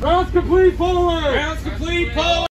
Rounds complete forward. Rounds complete.